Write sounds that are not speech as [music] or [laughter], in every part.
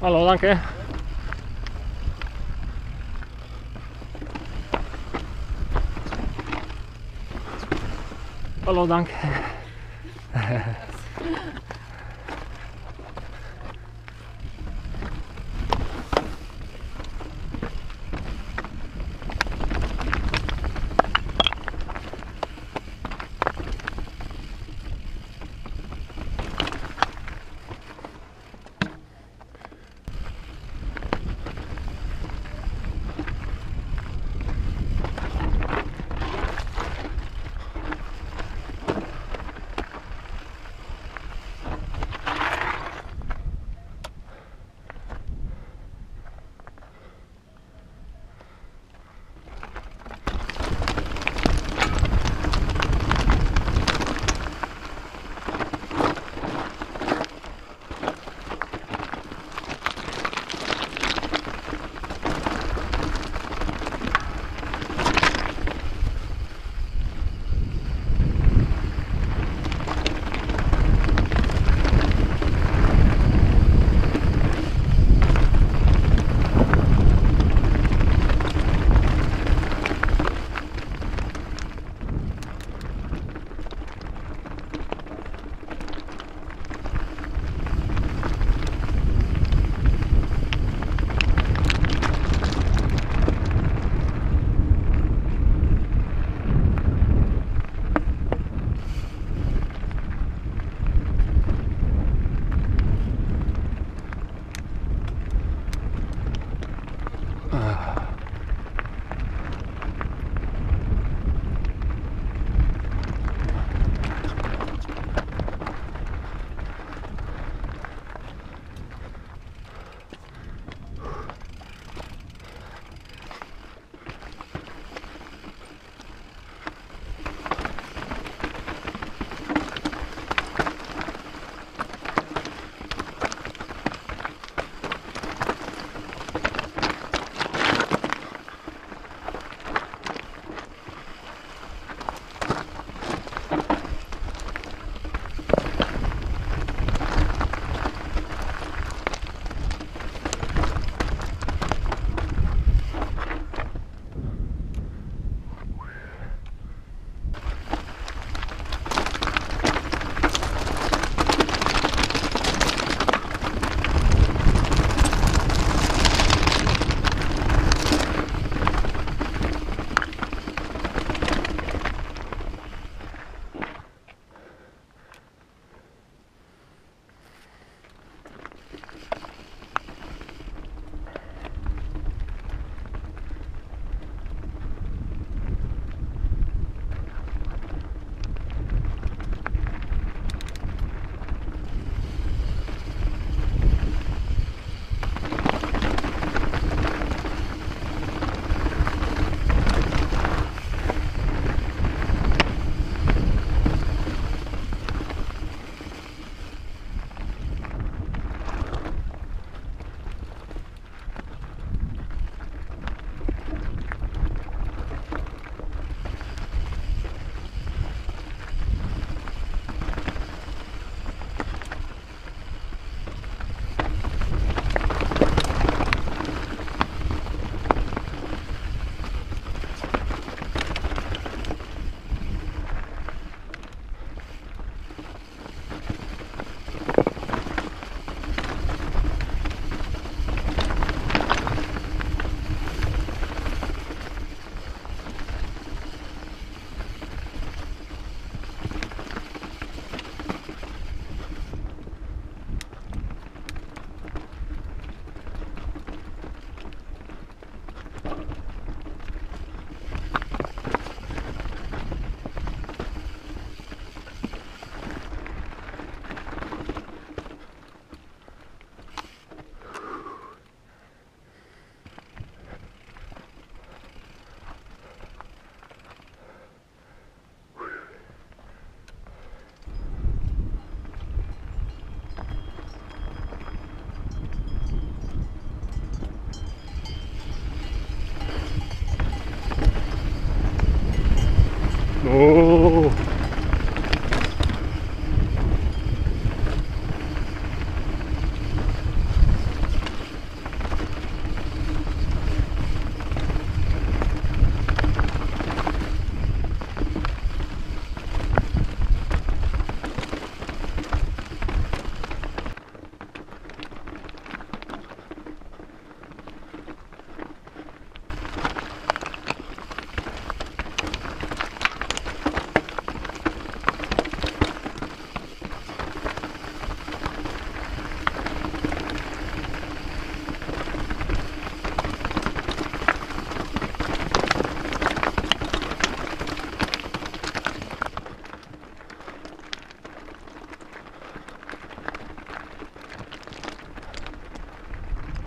Hallo, danke. Hallo, danke. [laughs]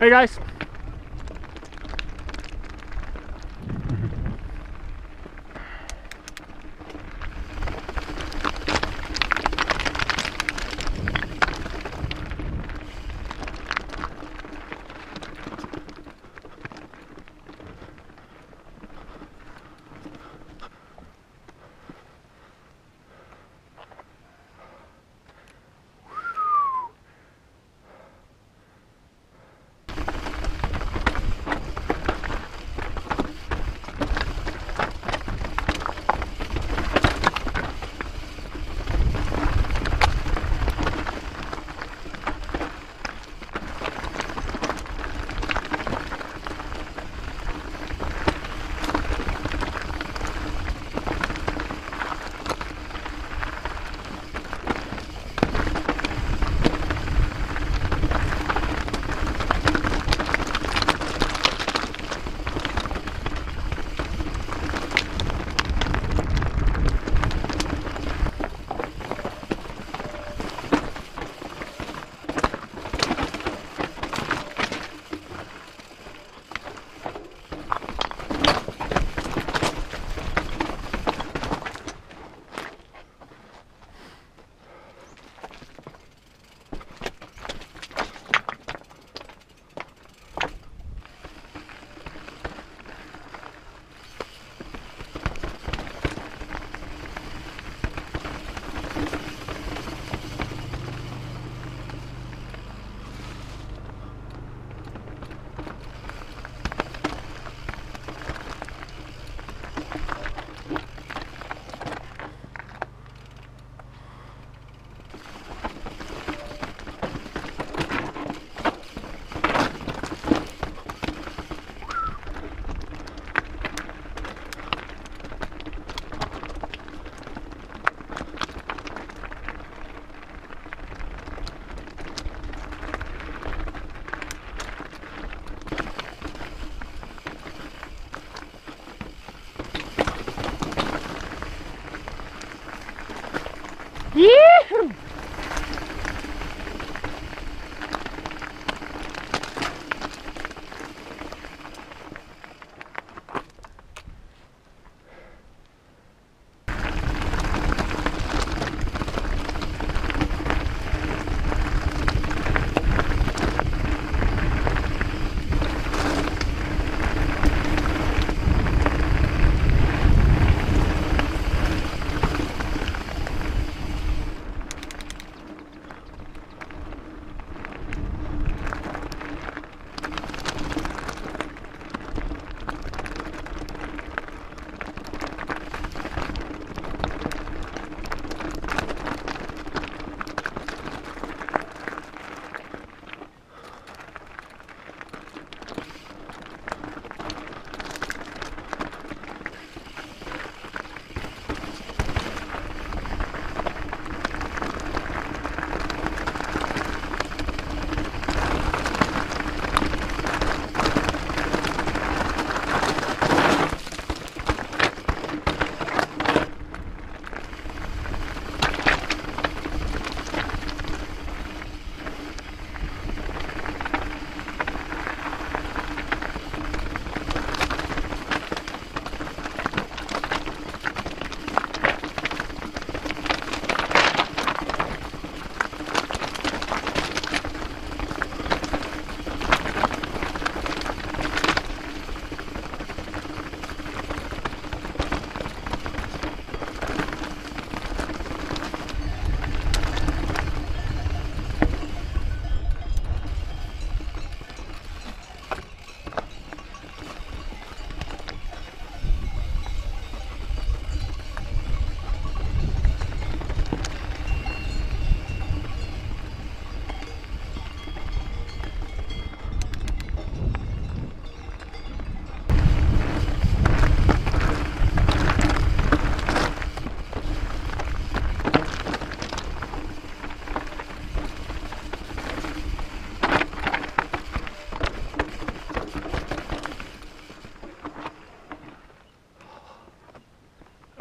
Hey guys.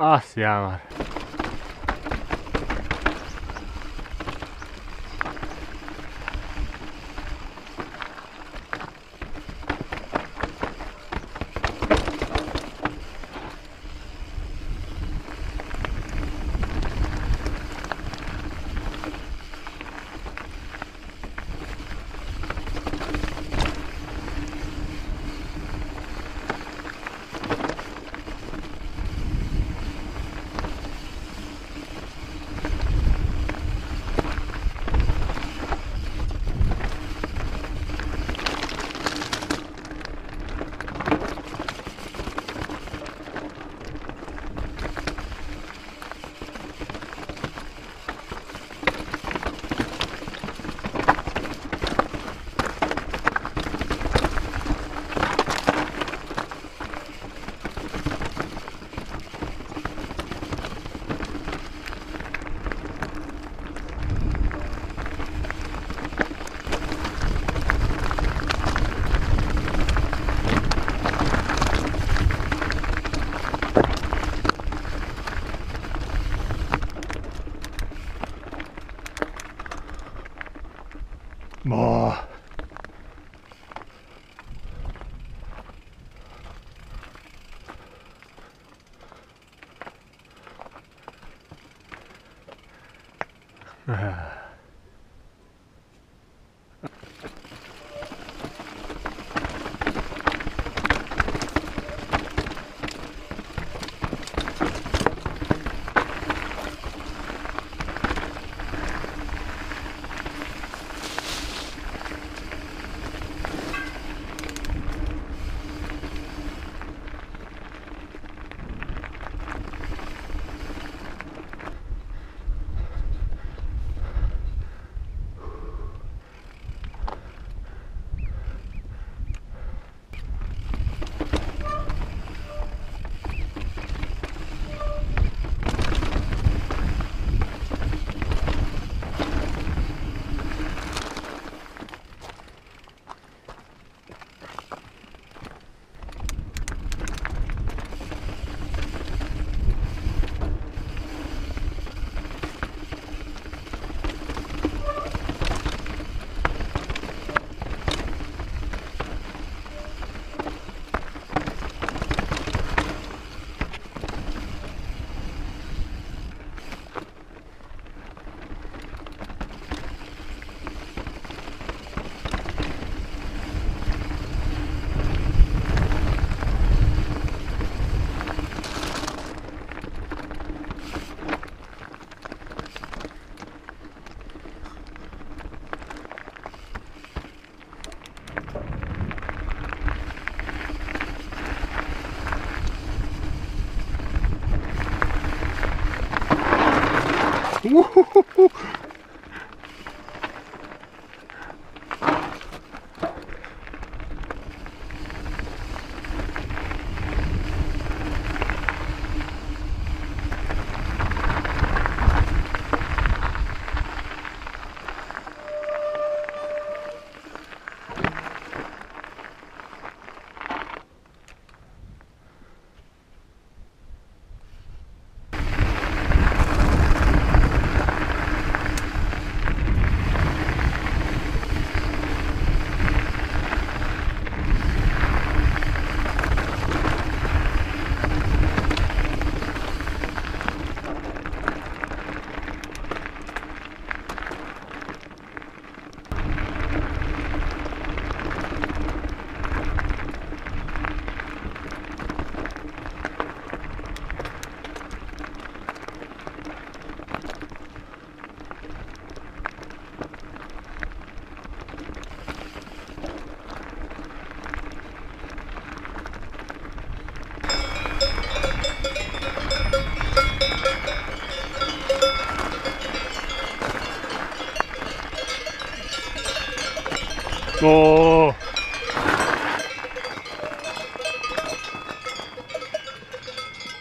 Ach ja, Mann.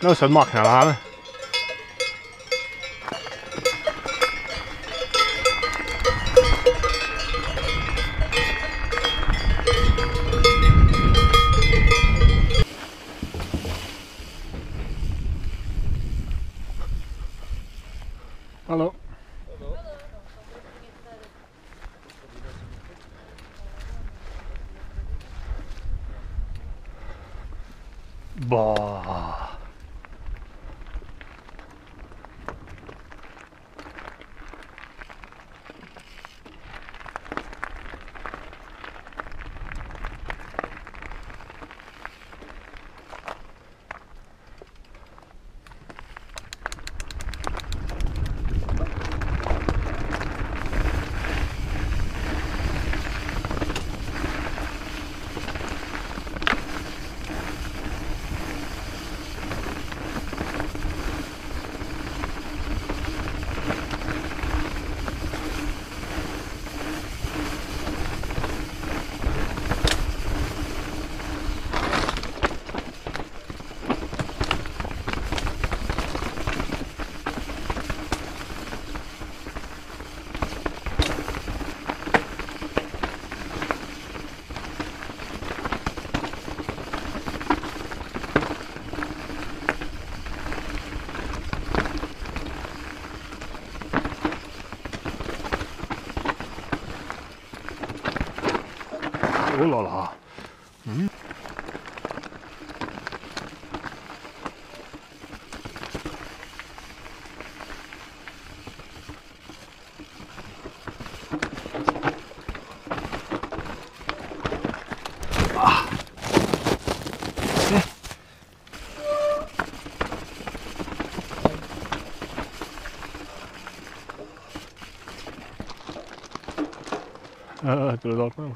Nó sụn mặt hả hả Hello. Te lo he dado con